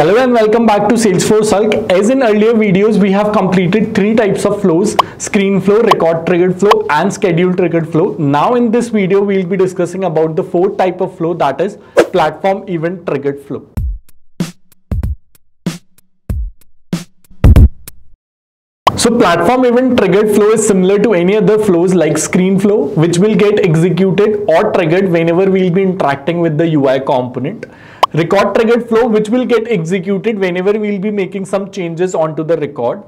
Hello and welcome back to Salesforce Hulk. As in earlier videos, we have completed three types of flows, screen flow, record triggered flow and schedule triggered flow. Now in this video, we'll be discussing about the fourth type of flow that is platform event triggered flow. So platform event triggered flow is similar to any other flows like screen flow, which will get executed or triggered whenever we'll be interacting with the UI component. Record triggered flow, which will get executed whenever we'll be making some changes onto the record.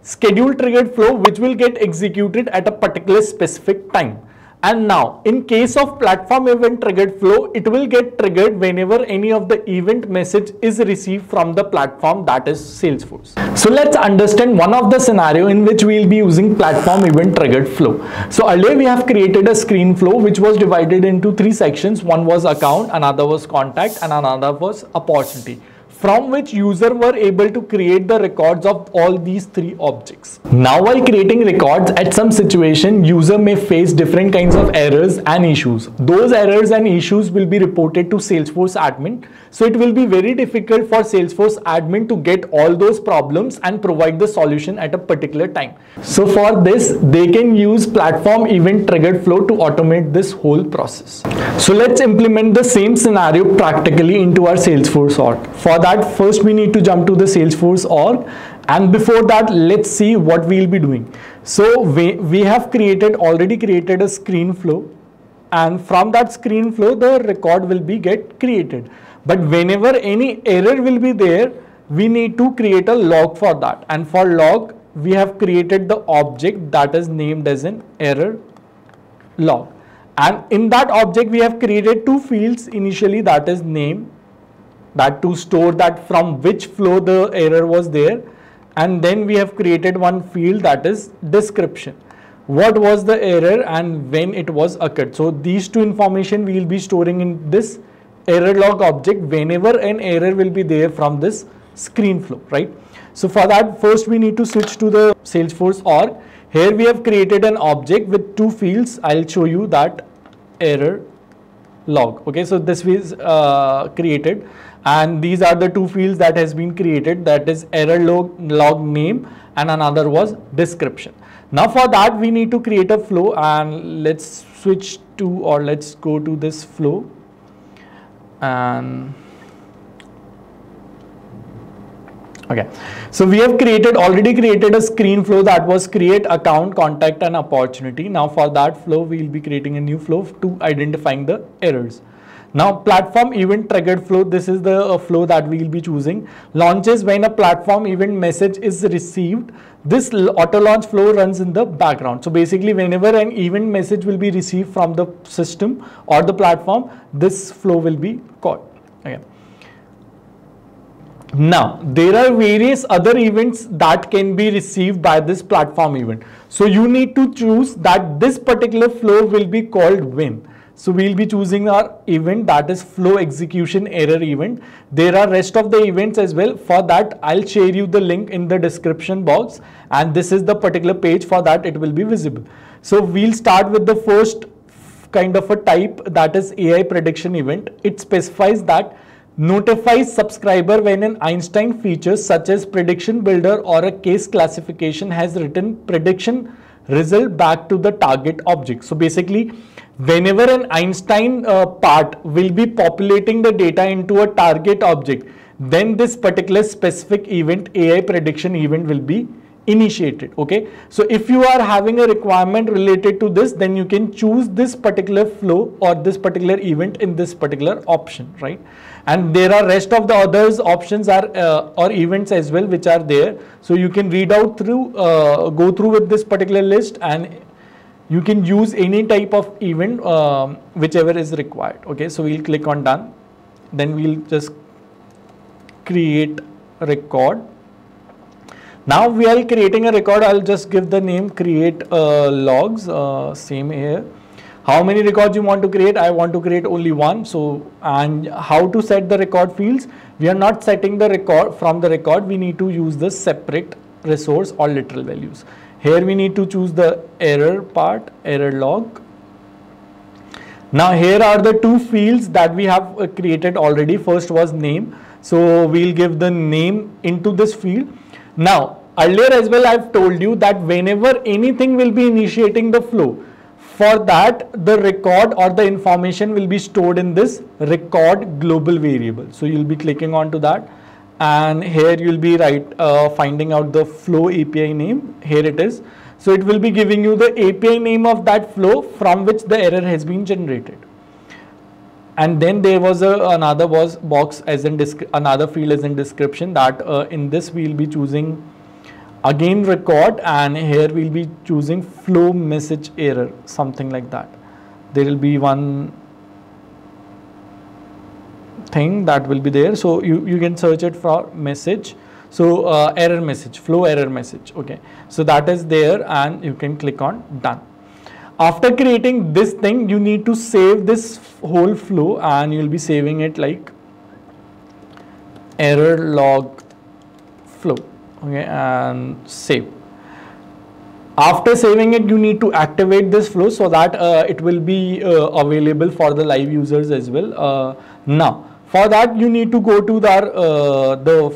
Schedule triggered flow, which will get executed at a particular specific time. And now, in case of platform event triggered flow, it will get triggered whenever any of the event message is received from the platform that is Salesforce. So let's understand one of the scenario in which we will be using platform event triggered flow. So earlier we have created a screen flow which was divided into three sections. One was account, another was contact and another was opportunity from which user were able to create the records of all these three objects. Now while creating records at some situation user may face different kinds of errors and issues. Those errors and issues will be reported to Salesforce admin. So it will be very difficult for Salesforce admin to get all those problems and provide the solution at a particular time. So for this they can use platform event triggered flow to automate this whole process. So let's implement the same scenario practically into our Salesforce org. For that first we need to jump to the Salesforce org and before that let's see what we'll be doing. So we, we have created already created a screen flow and from that screen flow the record will be get created. But whenever any error will be there we need to create a log for that and for log we have created the object that is named as an error log and in that object we have created two fields initially that is name that to store that from which flow the error was there. And then we have created one field that is description. What was the error and when it was occurred? So these two information we will be storing in this error log object whenever an error will be there from this screen flow right? So for that first we need to switch to the salesforce org here we have created an object with two fields. I'll show you that error log. Okay so this is uh, created and these are the two fields that has been created. That is error log, log name and another was description. Now for that we need to create a flow and let's switch to or let's go to this flow. And okay. So we have created already created a screen flow that was create account contact and opportunity. Now for that flow we will be creating a new flow to identifying the errors now platform event triggered flow, this is the uh, flow that we will be choosing. Launches when a platform event message is received. This auto launch flow runs in the background. So basically whenever an event message will be received from the system or the platform, this flow will be called. Okay. Now, there are various other events that can be received by this platform event. So you need to choose that this particular flow will be called when. So we'll be choosing our event that is flow execution error event. There are rest of the events as well. For that, I'll share you the link in the description box and this is the particular page for that it will be visible. So we'll start with the first kind of a type that is AI prediction event. It specifies that notifies subscriber when an Einstein feature such as prediction builder or a case classification has written prediction result back to the target object. So basically whenever an Einstein uh, part will be populating the data into a target object, then this particular specific event, AI prediction event will be initiated okay? So if you are having a requirement related to this then you can choose this particular flow or this particular event in this particular option right? And there are rest of the others options are uh, or events as well which are there. So you can read out through uh, go through with this particular list and you can use any type of event um, whichever is required. Okay so we'll click on done. Then we'll just create record. Now we are creating a record. I'll just give the name create uh, logs uh, same here. How many records you want to create? I want to create only one. So and how to set the record fields? We are not setting the record from the record. We need to use the separate resource or literal values here we need to choose the error part, error log. Now here are the two fields that we have uh, created already. First was name. So we'll give the name into this field. Now, earlier as well, I've told you that whenever anything will be initiating the flow, for that the record or the information will be stored in this record global variable. So you'll be clicking onto that and here you'll be right uh, finding out the flow API name. Here it is. So it will be giving you the API name of that flow from which the error has been generated. And then there was a, another was box as in another field as in description that uh, in this we'll be choosing again record and here we'll be choosing flow message error something like that. There will be one thing that will be there. So you, you can search it for message so uh, error message, flow error message. Okay. So that is there and you can click on done. After creating this thing, you need to save this whole flow and you'll be saving it like error log flow. Okay. And save. After saving it, you need to activate this flow so that uh, it will be uh, available for the live users as well. Uh, now, for that, you need to go to the, uh, the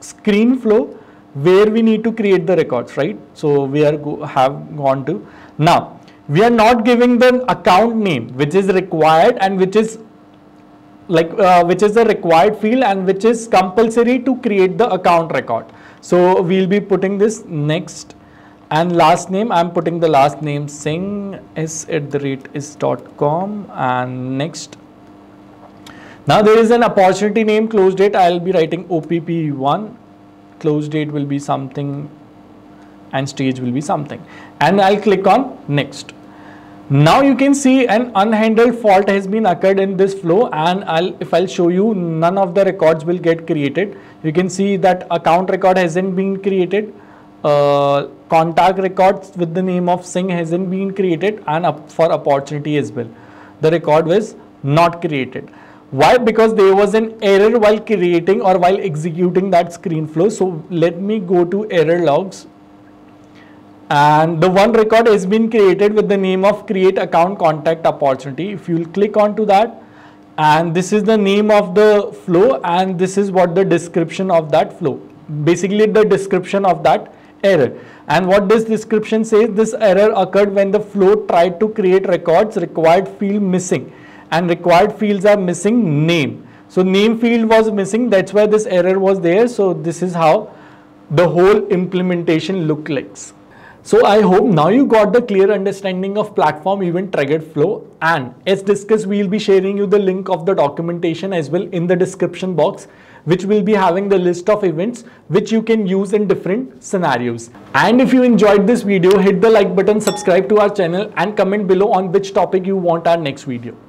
screen flow where we need to create the records, right? So we are go, have gone to now we are not giving the account name which is required and which is like uh, which is the required field and which is compulsory to create the account record. So we'll be putting this next and last name I'm putting the last name Singh s at the rate is dot com and next now there is an opportunity name close date. I'll be writing OPP1. Close date will be something and stage will be something. And I'll click on next. Now you can see an unhandled fault has been occurred in this flow and I'll, if I'll show you none of the records will get created. You can see that account record hasn't been created. Uh, contact records with the name of Singh hasn't been created and up for opportunity as well. The record was not created. Why? Because there was an error while creating or while executing that screen flow. So let me go to error logs and the one record has been created with the name of create account contact opportunity. If you click onto that and this is the name of the flow and this is what the description of that flow. Basically the description of that error. And what this description says, this error occurred when the flow tried to create records required field missing and required fields are missing name. So name field was missing that's why this error was there. So this is how the whole implementation look like. So I hope now you got the clear understanding of platform event triggered flow and as discussed we will be sharing you the link of the documentation as well in the description box which will be having the list of events which you can use in different scenarios. And if you enjoyed this video hit the like button subscribe to our channel and comment below on which topic you want our next video.